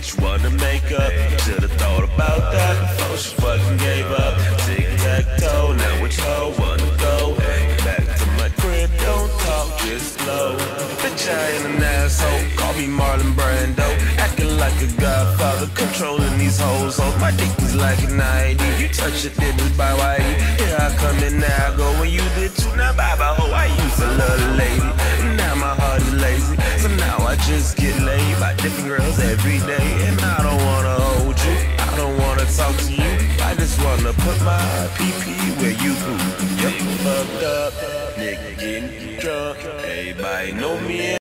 that you wanna make up. Should've thought about that before she fucking gave up. Tic tac toe, now which hoe wanna go? Back to my crib, don't talk, just flow. Bitch, I ain't an asshole. Call me Marlon Brando. Acting like a godfather, controlling these hoes. So my dick is like an ID. You touch it, then it's by whitey. Just get laid by different girls every day. And I don't wanna hold you. I don't wanna talk to you. I just wanna put my PP where you poop. Yep, fucked up. Nigga getting drunk. Everybody know me.